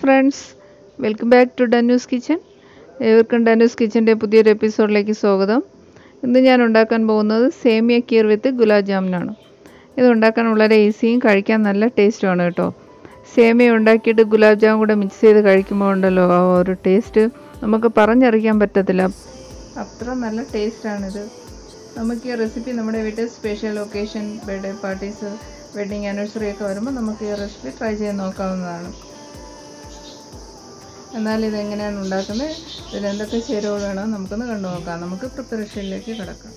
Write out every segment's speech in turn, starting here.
Friends welcome back to D news kitchen ഏവർക്കും ഡന്യൂസ് കിച്ചന്റെ പുതിയൊരു എപ്പിസോഡിലേക്ക് സ്വാഗതം. ഇന്ന് ഞാൻ ഉണ്ടാക്കാൻ പോകുന്നത് സേമിയ കീർ വിത്ത് ഗുലാബ് ജാമുനാണ്. ഇത് ഉണ്ടാക്കാൻ വളരെ ഈസിയും കഴിക്കാൻ നല്ല ടേസ്റ്റുമാണ് കേട്ടോ. സേമിയ ഉണ്ടാക്കിയിട്ട് ഗുലാബ് ജാമുൻ കൂടെ മിക്സ് ചെയ്ത് കഴിക്കുമ്പോൾ ഉണ്ടല്ലോ ആ ഒരു ടേസ്റ്റ് നമുക്ക് പറഞ്ഞറിയിക്കാൻ പറ്റത്തില്ല. അത്ര നല്ല ടേസ്റ്റാണിത് നമുക്ക് ഈ റെസിപ്പി നമ്മുടെ വീട്ടിൽ special occasion birthday parties wedding anniversary ഒക്കെ വരുമ്പോൾ നമുക്ക് ഈ റെസിപ്പി ട്രൈ ചെയ്ത് നോക്കാവുന്നതാണ്. എന്നാൽ ഇതെങ്ങനെയാണ് ഉണ്ടാക്കുന്നത്? ഇതിൽ എന്തൊക്കെ ചേരുവകൾ വേണം നമുക്കൊന്ന് കണ്ടു നോക്കാം. നമുക്ക് പ്രിപ്പറേഷനിലേക്ക് കിടക്കാം.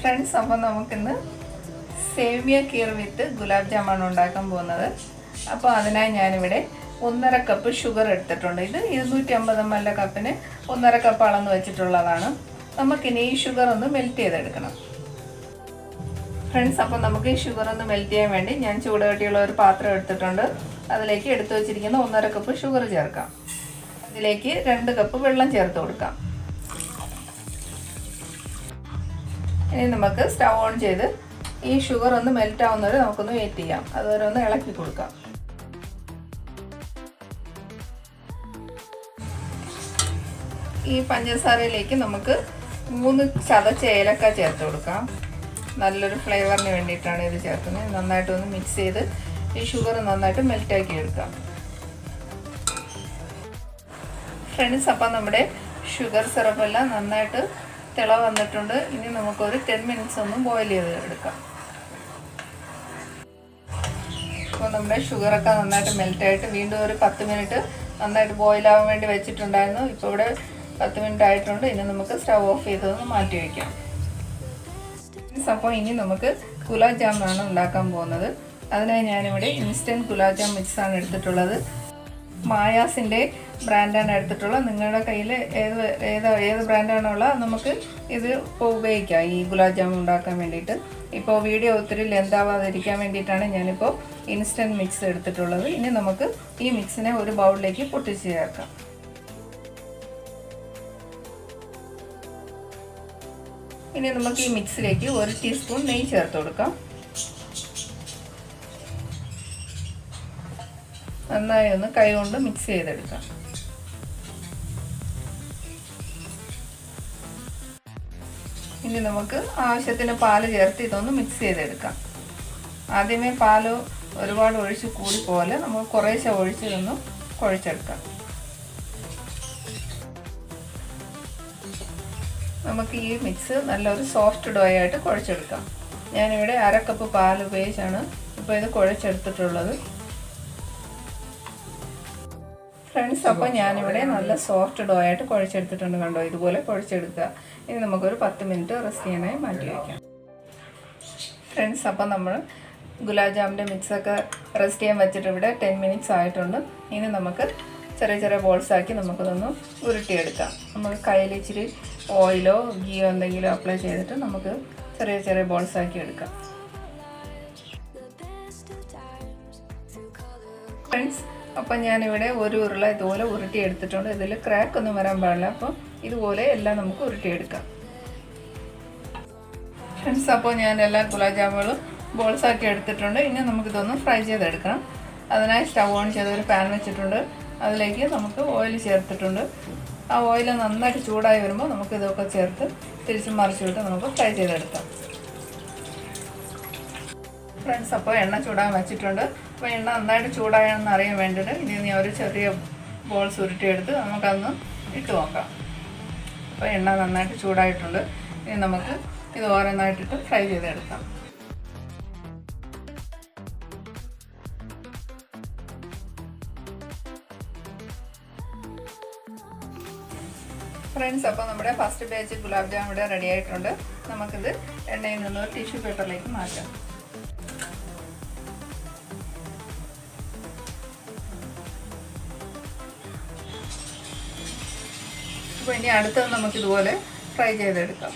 ഫ്രണ്ട്സ് അപ്പം നമുക്കിന്ന് സേമിയ കീർ വിത്ത് ഗുലാബ് ജാമാണ് ഉണ്ടാക്കാൻ പോകുന്നത്. അപ്പോൾ അതിനായി ഞാനിവിടെ ഒന്നര കപ്പ് ഷുഗർ എടുത്തിട്ടുണ്ട്. ഇത് ഇരുന്നൂറ്റി അമ്പത് എം എൽ കപ്പിന് ഒന്നര കപ്പ് അളന്ന് വെച്ചിട്ടുള്ളതാണ്. നമുക്കിനി ഈ ഷുഗർ ഒന്ന് മെൽറ്റ് ചെയ്തെടുക്കണം. ഫ്രണ്ട്സ് അപ്പം നമുക്ക് ഈ ഷുഗർ ഒന്ന് മെൽറ്റ് ചെയ്യാൻ വേണ്ടി ഞാൻ ചൂടുകട്ടിയുള്ള ഒരു പാത്രം എടുത്തിട്ടുണ്ട്. അതിലേക്ക് എടുത്തു വെച്ചിരിക്കുന്ന ഒന്നര കപ്പ് ഷുഗർ ചേർക്കാം. അതിലേക്ക് രണ്ട് കപ്പ് വെള്ളം ചേർത്ത് കൊടുക്കാം. ഇനി നമുക്ക് സ്റ്റൗ ഓൺ ചെയ്ത് ഈ ഷുഗർ ഒന്ന് മെൽറ്റ് ആവുന്നവരെ നമുക്കൊന്ന് വെയിറ്റ് ചെയ്യാം. അതുവരെ ഒന്ന് ഇളക്കി കൊടുക്കാം. ഈ പഞ്ചസാരയിലേക്ക് നമുക്ക് മൂന്ന് ചതച്ച ഏലക്ക ചേർത്ത് കൊടുക്കാം. നല്ലൊരു ഫ്ലേവറിന് വേണ്ടിയിട്ടാണ് ഇത് ചേർക്കുന്നത്. നന്നായിട്ടൊന്ന് മിക്സ് ചെയ്ത് ഈ ഷുഗർ നന്നായിട്ട് മെൽറ്റാക്കി എടുക്കാം. ഫ്രണ്ട്സ് അപ്പം നമ്മുടെ ഷുഗർ സിറപ്പ് എല്ലാം നന്നായിട്ട് തിള വന്നിട്ടുണ്ട്. ഇനി നമുക്കൊരു ടെൻ മിനിറ്റ്സ് ഒന്ന് ബോയിൽ ചെയ്ത് എടുക്കാം. അപ്പോൾ നമ്മുടെ ഷുഗറൊക്കെ നന്നായിട്ട് മെൽറ്റായിട്ട് വീണ്ടും ഒരു പത്ത് മിനിറ്റ് നന്നായിട്ട് ബോയിലാവാൻ വേണ്ടി വെച്ചിട്ടുണ്ടായിരുന്നു. ഇപ്പോൾ ഇവിടെ പത്ത് മിനിറ്റ് ആയിട്ടുണ്ട്. ഇനി നമുക്ക് സ്റ്റവ് ഓഫ് ചെയ്തൊന്ന് മാറ്റി വയ്ക്കാം അപ്പോൾ ഇനി നമുക്ക് ഗുലാബ് ജാമുനാണ് ഉണ്ടാക്കാൻ പോകുന്നത്. അതിനായി ഞാനിവിടെ ഇൻസ്റ്റന്റ് ഗുലാബ് ജാം ആണ് എടുത്തിട്ടുള്ളത് മായാസിന്റെ ബ്രാൻഡാണ് എടുത്തിട്ടുള്ളത്. നിങ്ങളുടെ കയ്യിൽ ഏത് ഏത് ഏത് ബ്രാൻഡാണോ ഉള്ളത് നമുക്ക് ഇത് ഇപ്പോൾ ഉപയോഗിക്കാം. ഈ ഗുലാബ് ജാമുൻ ഉണ്ടാക്കാൻ വേണ്ടിയിട്ട്. ഇപ്പോൾ വീഡിയോ ഒത്തിരി ലെന്താവാതിരിക്കാൻ വേണ്ടിയിട്ടാണ് ഞാനിപ്പോൾ ഇൻസ്റ്റന്റ് മിക്സ് എടുത്തിട്ടുള്ളത്. ഇനി നമുക്ക് ഈ മിക്സിനെ ഒരു ബൗളിലേക്ക് പൊട്ടിച്ച് ചേർക്കാം. ഇനി നമുക്ക് ഈ മിക്സിലേക്ക് ഒരു ടീസ്പൂൺ നെയ്യ് ചേർത്ത് കൊടുക്കാം. നന്നായി ഒന്ന് കൈ കൊണ്ട് മിക്സ് ചെയ്തെടുക്കാം. ഇനി നമുക്ക് ആവശ്യത്തിന് പാൽ ചേർത്ത് ഇതൊന്ന് മിക്സ് ചെയ്തെടുക്കാം. ആദ്യമേ പാൽ ഒരുപാട് ഒഴിച്ച് കൂടി പോലെ നമ്മൾ കുറേശ്ശെ ഒഴിച്ച് ഇതൊന്ന് കുഴച്ചെടുക്കാം. നമുക്ക് ഈ മിക്സ് നല്ലൊരു സോഫ്റ്റ് ഡോ ആയിട്ട് കുഴച്ചെടുക്കാം. ഞാനിവിടെ അര കപ്പ് പാൽ ഉപയോഗിച്ചാണ് ഇപ്പോൾ ഇത് കുഴച്ചെടുത്തിട്ടുള്ളത്. ഫ്രണ്ട്സ് അപ്പോൾ ഞാനിവിടെ നല്ല സോഫ്റ്റ് ഡോ ആയിട്ട് കുഴച്ചെടുത്തിട്ടുണ്ട് കണ്ടോ? ഇതുപോലെ കുഴച്ചെടുക്കുക. ഇനി നമുക്കൊരു പത്ത് മിനിറ്റ് റെസ്റ്റ് ചെയ്യാനായി മാറ്റി വയ്ക്കാം ഫ്രണ്ട്സ് അപ്പോൾ നമ്മൾ ഗുലാബ് ജാമിന്റെ മിക്സൊക്കെ റെസ്റ്റ് ചെയ്യാൻ വെച്ചിട്ട് ഇവിടെ ടെൻ മിനിറ്റ്സ് ആയിട്ടുണ്ട്. ഇനി നമുക്ക് ചെറിയ ചെറിയ ബോൾസ് ആക്കി നമുക്കതൊന്ന് ഉരുട്ടിയെടുക്കാം. നമ്മൾ കയ്യിൽ ഇച്ചിരി ഓയിലോ ഗീയോ എന്തെങ്കിലും അപ്ലൈ ചെയ്തിട്ട് നമുക്ക് ചെറിയ ചെറിയ ബോൾസ് ആക്കി എടുക്കാം. ഫ്രണ്ട്സ് അപ്പം ഞാനിവിടെ ഒരു ഉരുള ഇതുപോലെ ഉരുട്ടി എടുത്തിട്ടുണ്ട്. ഇതിൽ ക്രാക്ക് ഒന്നും വരാൻ പാടില്ല. അപ്പം ഇതുപോലെ എല്ലാം നമുക്ക് ഉരുട്ടിയെടുക്കാം. ഫ്രണ്ട്സ് അപ്പോൾ ഞാൻ എല്ലാ ഗുലാബ് ജാമുകളും ബോൾസ് ആക്കി എടുത്തിട്ടുണ്ട്. ഇനി നമുക്കിതൊന്ന് ഫ്രൈ ചെയ്തെടുക്കണം. അതിനായി സ്റ്റവ് ഓൺ ചെയ്ത് ഒരു പാൻ വെച്ചിട്ടുണ്ട്. അതിലേക്ക് നമുക്ക് ഓയിൽ ചേർത്തിട്ടുണ്ട്. ആ ഓയിൽ നന്നായിട്ട് ചൂടായി വരുമ്പോൾ നമുക്ക് ഇതൊക്കെ ചേർത്ത് തിരിച്ചും മറിച്ച് വിട്ട് നമുക്ക് ഫ്രൈ ചെയ്തെടുക്കാം. ഫ്രണ്ട്സ് അപ്പോൾ എണ്ണ ചൂടാൻ വെച്ചിട്ടുണ്ട്. അപ്പോൾ എണ്ണ നന്നായിട്ട് ചൂടായെന്ന് അറിയാൻ വേണ്ടിയിട്ട് ഇനി ഒരു ചെറിയ ബോൾസ് ഉരുട്ടിയെടുത്ത് നമുക്കതൊന്ന് ഇട്ട് നോക്കാം. അപ്പോൾ എണ്ണ നന്നായിട്ട് ചൂടായിട്ടുണ്ട്. ഇനി നമുക്ക് ഇത് ഓരോന്നായിട്ടിട്ട് ഫ്രൈ ചെയ്തെടുക്കാം. ഫ്രണ്ട്സ് അപ്പോൾ നമ്മുടെ ഫസ്റ്റ് ബാച്ച് ഗുലാബ് ജാം ഇവിടെ റെഡി ആയിട്ടുണ്ട്. നമുക്കിത് എണ്ണയിൽ നിന്ന് ടിഷ്യൂ പേപ്പറിലേക്ക് മാറ്റാം. അപ്പോൾ ഇനി അടുത്തത് നമുക്കിതുപോലെ ഫ്രൈ ചെയ്തെടുക്കാം.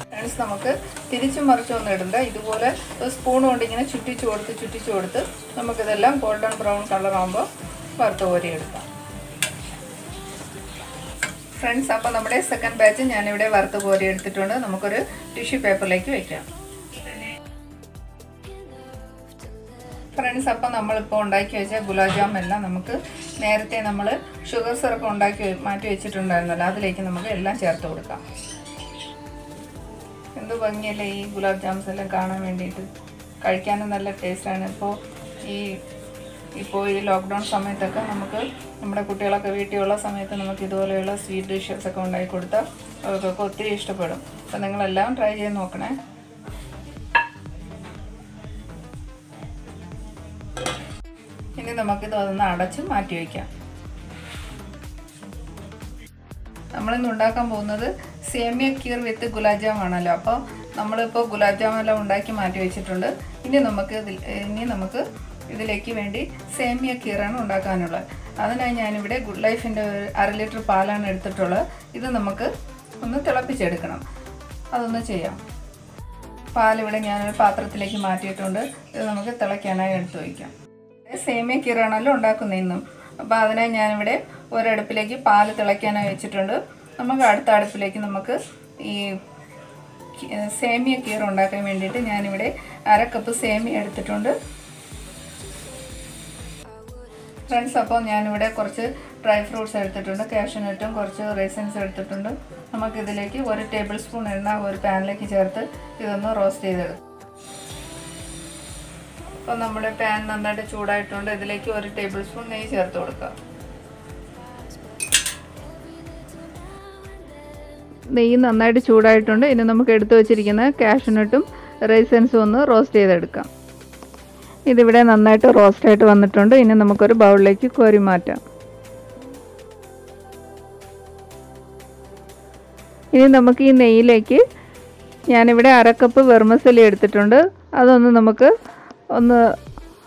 ഫ്രണ്ട്സ് നമുക്ക് തിരിച്ചും മറിച്ചും ഒന്നും ഇടണ്ട. ഇതുപോലെ സ്പൂൺ കൊണ്ട് ഇങ്ങനെ ചുറ്റിച്ചു കൊടുത്ത് ചുറ്റിച്ചു കൊടുത്ത് നമുക്കിതെല്ലാം ഗോൾഡൻ ബ്രൗൺ കളറാകുമ്പോൾ വറുത്ത് കോരിയെടുക്കാം ഫ്രണ്ട്സ് അപ്പോൾ നമ്മുടെ സെക്കൻഡ് ബാച്ച് ഞാനിവിടെ വറുത്ത് കോരി എടുത്തിട്ടുണ്ട്. നമുക്കൊരു ടിഷ്യൂ പേപ്പറിലേക്ക് വയ്ക്കാം ഫ്രണ്ട്സ് അപ്പം നമ്മളിപ്പോൾ ഉണ്ടാക്കി വെച്ച ഗുലാബ് ജാം എല്ലാം നമുക്ക് നേരത്തെ നമ്മൾ ഷുഗർ സിറപ്പ് ഉണ്ടാക്കി മാറ്റി വെച്ചിട്ടുണ്ടായിരുന്നല്ലോ. അതിലേക്ക് നമുക്ക് എല്ലാം ചേർത്ത് കൊടുക്കാം. എന്ത് ഭംഗിയല്ലേ ഈ ഗുലാബ് ജാംസ് എല്ലാം കാണാൻ വേണ്ടിയിട്ട്. കഴിക്കാനും നല്ല ടേസ്റ്റാണ് ഇപ്പോൾ ഈ ഇപ്പോൾ ഈ ലോക്ക്ഡൗൺ സമയത്തൊക്കെ നമുക്ക് നമ്മുടെ കുട്ടികളൊക്കെ വീട്ടിലുള്ള സമയത്ത് നമുക്ക് ഇതുപോലെയുള്ള സ്വീറ്റ് ഡിഷസ് ഒക്കെ ഉണ്ടാക്കി കൊടുത്താൽ അവർക്കൊക്കെ ഒത്തിരി ഇഷ്ടപ്പെടും. അപ്പം നിങ്ങളെല്ലാം ട്രൈ ചെയ്ത് നോക്കണേ. നമുക്കിത് ഒന്ന് അടച്ച് മാറ്റി വയ്ക്കാം. നമ്മളിന്ന് ഉണ്ടാക്കാൻ പോകുന്നത് സേമിയ കീർ വിത്ത് ഗുലാബ് ജാം ആണല്ലോ. അപ്പോൾ നമ്മളിപ്പോൾ ഗുലാബ് ജാമെല്ലാം ഉണ്ടാക്കി മാറ്റി വെച്ചിട്ടുണ്ട്. ഇനി നമുക്ക് ഇനി നമുക്ക് ഇതിലേക്ക് വേണ്ടി സേമിയ കീറാണ് ഉണ്ടാക്കാനുള്ളത്. അതിനായി ഞാനിവിടെ ഗുഡ് ലൈഫിന്റെ ഒരു അര ലിറ്റർ പാലാണ് എടുത്തിട്ടുള്ളത്. ഇത് നമുക്ക് ഒന്ന് തിളപ്പിച്ചെടുക്കണം. അതൊന്ന് ചെയ്യാം. പാലിവിടെ ഞാനൊരു പാത്രത്തിലേക്ക് മാറ്റിയിട്ടുണ്ട്. ഇത് നമുക്ക് തിളയ്ക്കാനായി എടുത്തു വയ്ക്കാം. സേമിയ കീറാണല്ലോ ഉണ്ടാക്കുന്നത് ഇന്നും. അപ്പോൾ അതിനായി ഞാനിവിടെ ഒരടുപ്പിലേക്ക് പാൽ തിളയ്ക്കാനായി വെച്ചിട്ടുണ്ട്. നമുക്ക് അടുത്ത അടുപ്പിലേക്ക് നമുക്ക് ഈ സേമിയ കീർ ഉണ്ടാക്കാൻ വേണ്ടിയിട്ട് ഞാനിവിടെ അര കപ്പ് സേമിയ എടുത്തിട്ടുണ്ട്. ഫ്രണ്ട്സ് അപ്പോൾ ഞാനിവിടെ കുറച്ച് ഡ്രൈ ഫ്രൂട്ട്സ് എടുത്തിട്ടുണ്ട്. കാഷ്യൂനട്ടും കുറച്ച് റേസൻസ് എടുത്തിട്ടുണ്ട്. നമുക്കിതിലേക്ക് ഒരു ടേബിൾ സ്പൂൺ എണ്ണ ഒരു പാനിലേക്ക് ചേർത്ത് ഇതൊന്ന് റോസ്റ്റ് ചെയ്തെടുക്കാം. അപ്പോൾ നമ്മുടെ പാൻ നന്നായിട്ട് ചൂടായിട്ടുണ്ട്. ഇതിലേക്ക് ഒരു ടേബിൾ സ്പൂൺ നെയ്യ് ചേർത്ത് കൊടുക്കുക നെയ്യ് നന്നായിട്ട് ചൂടായിട്ടുണ്ട്. ഇനി നമുക്ക് എടുത്തു വച്ചിരിക്കുന്ന കാഷ്നട്ടും റൈസൻസും ഒന്ന് റോസ്റ്റ് ചെയ്തെടുക്കാം. ഇതിവിടെ നന്നായിട്ട് റോസ്റ്റായിട്ട് വന്നിട്ടുണ്ട്. ഇനി നമുക്കൊരു ബൗളിലേക്ക് കോരി മാറ്റാം. ഇനി നമുക്ക് ഈ നെയ്യിലേക്ക് ഞാനിവിടെ അരക്കപ്പ് വെർമസലി എടുത്തിട്ടുണ്ട്. അതൊന്ന് നമുക്ക് ഒന്ന്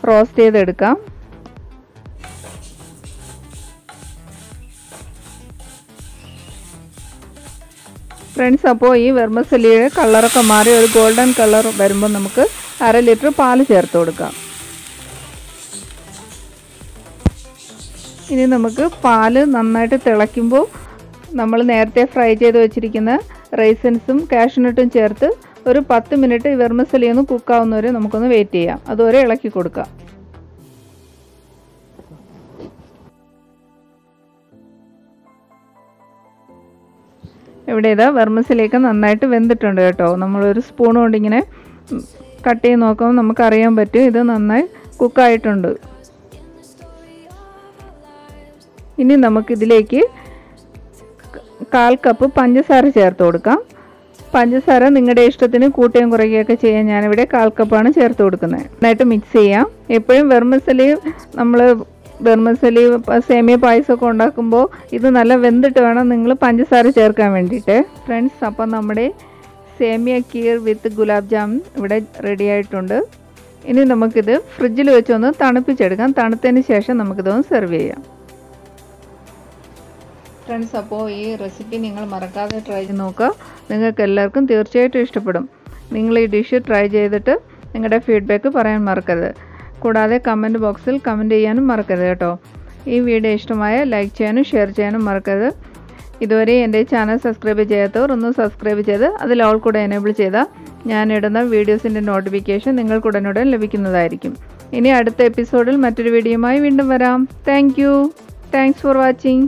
റോസ്റ്റ് ചെയ്തെടുക്കാം. ഫ്രണ്ട്സ് അപ്പോൾ ഈ വെർമസലിയുടെ കളറൊക്കെ മാറി ഒരു ഗോൾഡൻ കളർ വരുമ്പോൾ നമുക്ക് അര ലിറ്റർ പാൽ ചേർത്ത് കൊടുക്കാം. ഇനി നമുക്ക് പാൽ നന്നായിട്ട് തിളയ്ക്കുമ്പോൾ നമ്മൾ നേരത്തെ ഫ്രൈ ചെയ്ത് വെച്ചിരിക്കുന്ന റൈസൻസും കാഷ്നട്ടും ചേർത്ത് ഒരു പത്ത് മിനിറ്റ് വെർമസലി ഒന്ന് കുക്കാവുന്നവരെ നമുക്കൊന്ന് വെയിറ്റ് ചെയ്യാം. അതുവരെ ഇളക്കി കൊടുക്കാം. ഇവിടെ ഇതാ വെർമസിലേക്ക് നന്നായിട്ട് വെന്തിട്ടുണ്ട് കേട്ടോ. നമ്മളൊരു സ്പൂൺ കൊണ്ട് ഇങ്ങനെ കട്ട് ചെയ്ത് നോക്കുമ്പോൾ നമുക്കറിയാൻ പറ്റും ഇത് നന്നായി കുക്കായിട്ടുണ്ട്. ഇനി നമുക്കിതിലേക്ക് കാൽ കപ്പ് പഞ്ചസാര ചേർത്ത് കൊടുക്കാം. പഞ്ചസാര നിങ്ങളുടെ ഇഷ്ടത്തിന് കൂട്ടുകയും കുറയ്ക്കുകയൊക്കെ ചെയ്യാൻ ഞാനിവിടെ കാൽ കപ്പാണ് ചേർത്ത് കൊടുക്കുന്നത്. നന്നായിട്ട് മിക്സ് ചെയ്യാം. എപ്പോഴും വെർമസലി നമ്മൾ വെർമസലി സേമിയ പായസമൊക്കെ ഉണ്ടാക്കുമ്പോൾ ഇത് നല്ല വെന്തിട്ട് വേണം നിങ്ങൾ പഞ്ചസാര ചേർക്കാൻ വേണ്ടിയിട്ട്. ഫ്രണ്ട്സ് അപ്പം നമ്മുടെ സേമിയ കീർ വിത്ത് ഗുലാബ് ജാമുൻ ഇവിടെ റെഡി ആയിട്ടുണ്ട്. ഇനി നമുക്കിത് ഫ്രിഡ്ജിൽ വെച്ചൊന്ന് തണുപ്പിച്ചെടുക്കാം. തണുത്തതിന് ശേഷം നമുക്കിതൊന്ന് സെർവ് ചെയ്യാം. ഫ്രണ്ട്സ് അപ്പോൾ ഈ റെസിപ്പി നിങ്ങൾ മറക്കാതെ ട്രൈ ചെയ്ത് നോക്കുക നിങ്ങൾക്ക് എല്ലാവർക്കും തീർച്ചയായിട്ടും ഇഷ്ടപ്പെടും. നിങ്ങൾ ഈ ഡിഷ് ട്രൈ ചെയ്തിട്ട് നിങ്ങളുടെ ഫീഡ്ബാക്ക് പറയാൻ മറക്കരുത്. കൂടാതെ കമന്റ് ബോക്സിൽ കമന്റ് ചെയ്യാനും മറക്കരുത് കേട്ടോ. ഈ വീഡിയോ ഇഷ്ടമായ ലൈക്ക് ചെയ്യാനും ഷെയർ ചെയ്യാനും മറക്കരുത്. ഇതുവരെ എന്റെ ചാനൽ സബ്സ്ക്രൈബ് ചെയ്യാത്തവർ ഒന്ന് സബ്സ്ക്രൈബ് ചെയ്ത് അതിൽ ഓൾ കൂടെ എനേബിൾ ചെയ്താൽ ഞാൻ ഇടുന്ന വീഡിയോസിന്റെ നോട്ടിഫിക്കേഷൻ നിങ്ങൾക്ക് ഉടനുടൻ ലഭിക്കുന്നതായിരിക്കും. ഇനി അടുത്ത എപ്പിസോഡിൽ മറ്റൊരു വീഡിയോയുമായി വീണ്ടും വരാം. Thank you thanks for watching